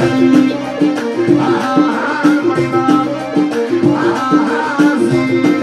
Ah, ah, ah, ah,